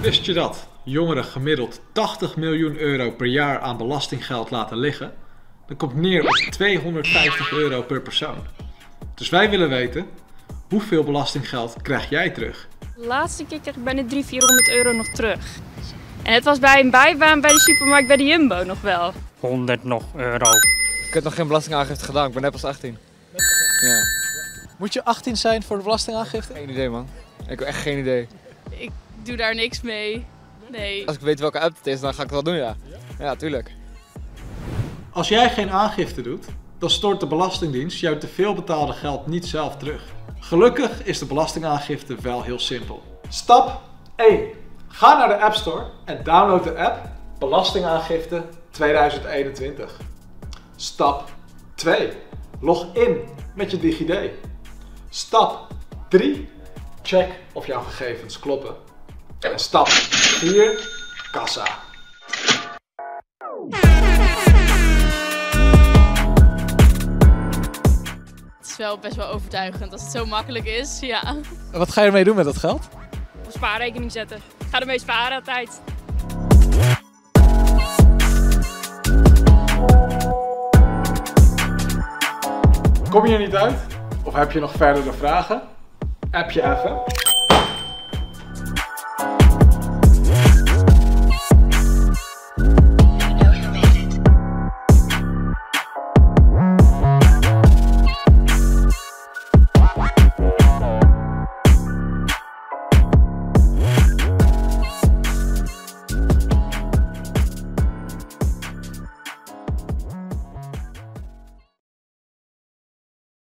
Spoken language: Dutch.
Wist je dat jongeren gemiddeld 80 miljoen euro per jaar aan belastinggeld laten liggen? Dat komt neer op 250 euro per persoon. Dus wij willen weten, hoeveel belastinggeld krijg jij terug? De laatste keer kreeg ik bijna 300, 400 euro nog terug. En het was bij een bijbaan bij de supermarkt bij de Jumbo nog wel. 100 nog euro. Ik heb nog geen belastingaangifte gedaan, ik ben net pas 18. Ja, Moet je 18 zijn voor de belastingaangifte? geen idee man. Ik heb echt geen idee. Ik doe daar niks mee. Nee. Als ik weet welke app het is, dan ga ik het wel doen, ja. Ja, tuurlijk. Als jij geen aangifte doet, dan stort de Belastingdienst jouw te veel betaalde geld niet zelf terug. Gelukkig is de belastingaangifte wel heel simpel. Stap 1. Ga naar de App Store en download de app Belastingaangifte 2021. Stap 2. Log in met je DigiD. Stap 3. Check of jouw gegevens kloppen. En stap 4. Kassa. Het is wel best wel overtuigend als het zo makkelijk is. Ja. En wat ga je ermee doen met dat geld? Op spaarrekening zetten. Ik ga ermee sparen altijd. Kom je er niet uit? Of heb je nog verdere vragen? App je even.